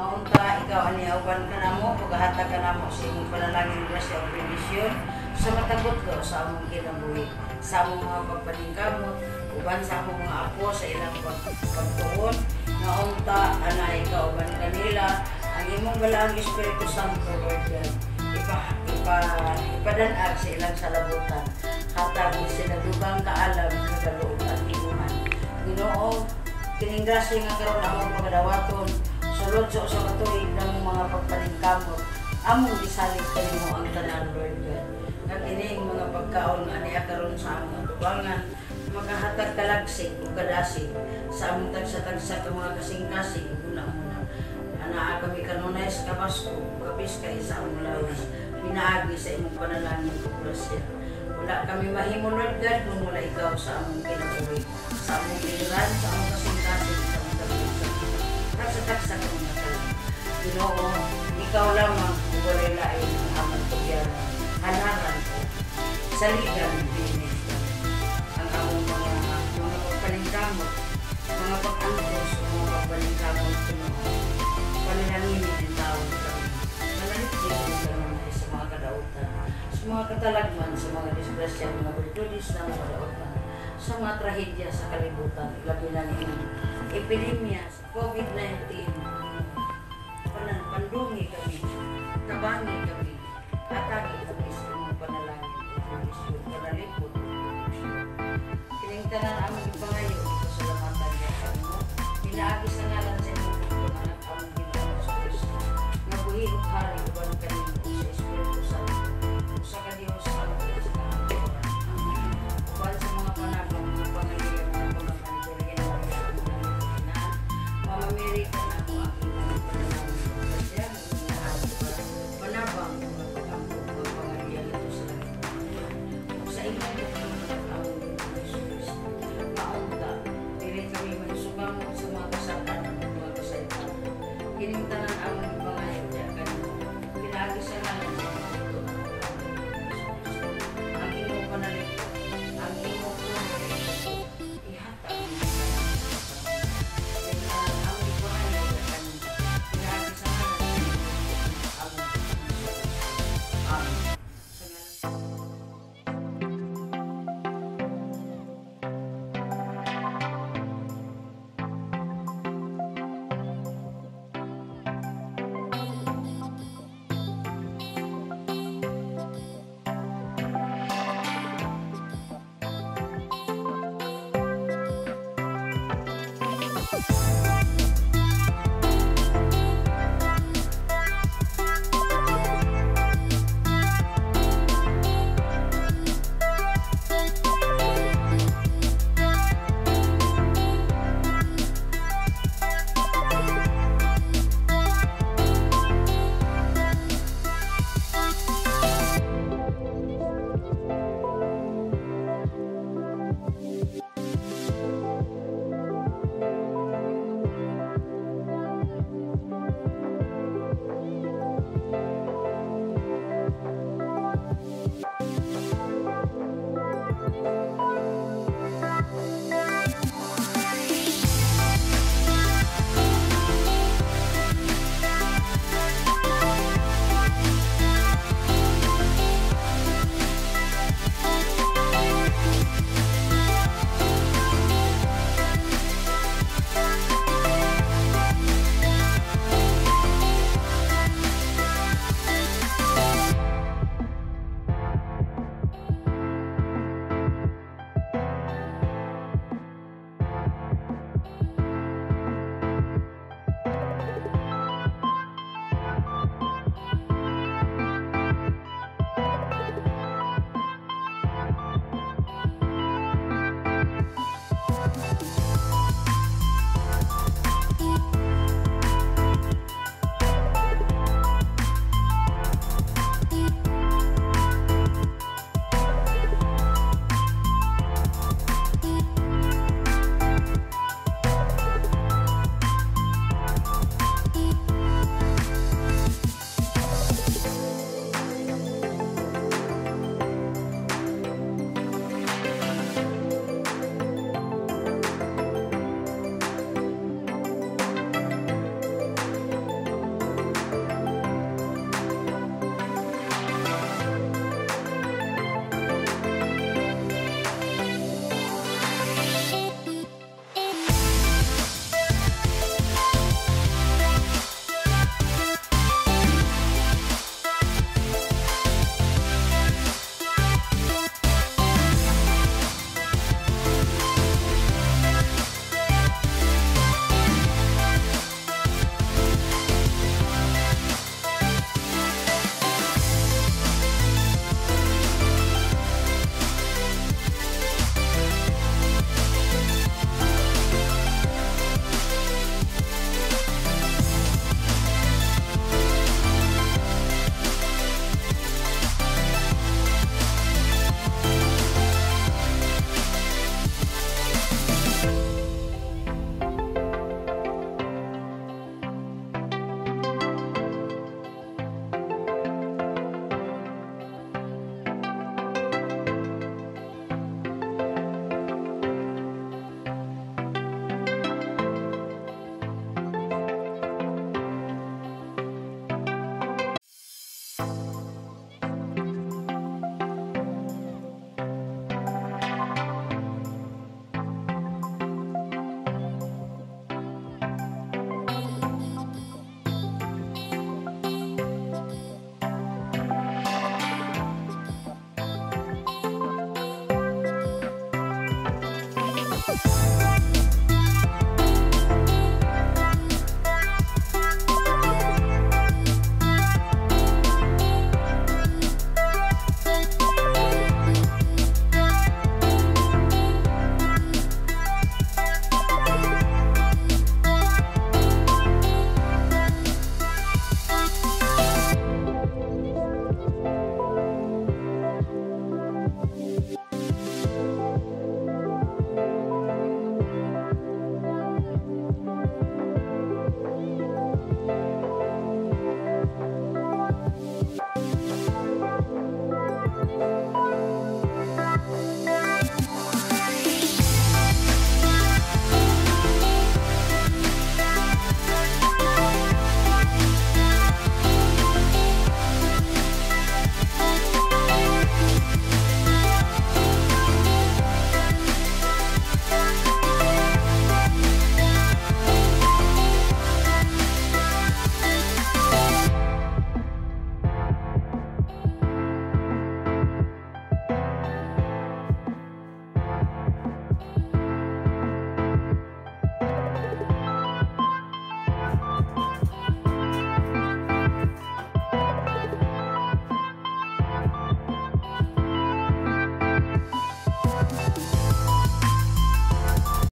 Maunta, ikaw ani uban ka namo, paghatag ka namo sa imong panalangin grasya o bendisyon sa matagot ko sa among kinabuhi, sa among mga pagpaningkamot, uban sa among mga apo sa ilang pag- pagtuon. Maunta, ana ikaw uban kanila, ang imong balaang Espiritu Santo, Lord God. Ipa, ipa, ipadanag sa ilang salabutan. Hatag mo sila dugang kaalam, kagaloob at inuman. Ginoo, kining grasya nga karon among pagadawaton, sulod sa usa ka tuig ng mga pagpaningkamot, among gisalig kanimo ang tanan Lord God. Nga kining mga pagkaon nga niya karon sa among tubangan, makahatag kalagsig o kadasig sa among tagsa-tagsa ka mga kasing-kasing una-una. Anaa kami kanunay sa kapasko, kapis kay sa among lawas, pinaagi sa imong panalangin o grasya. Wala kami mahimo Lord God kung ikaw sa among kinabuhi, sa among biliran, sa among tagsa Ka mga tayo. Ginoo, ikaw lamang kung wala lain ang among pagyaran. Hanaran ko, saligan, binis ang among mga mga pagpalingkamot, mga pag-angkos, mga pagpalingkamot, Ginoo. Palinaninin ang tawag kami. Manalipin ang kami sa mga kadautan, sa mga katalagman, sa mga disgrasya, mga virtudes ng kadautan, sa mga trahedya sa kalibutan, labi na ng epidemya, sa COVID-19, panan, pandungi kami,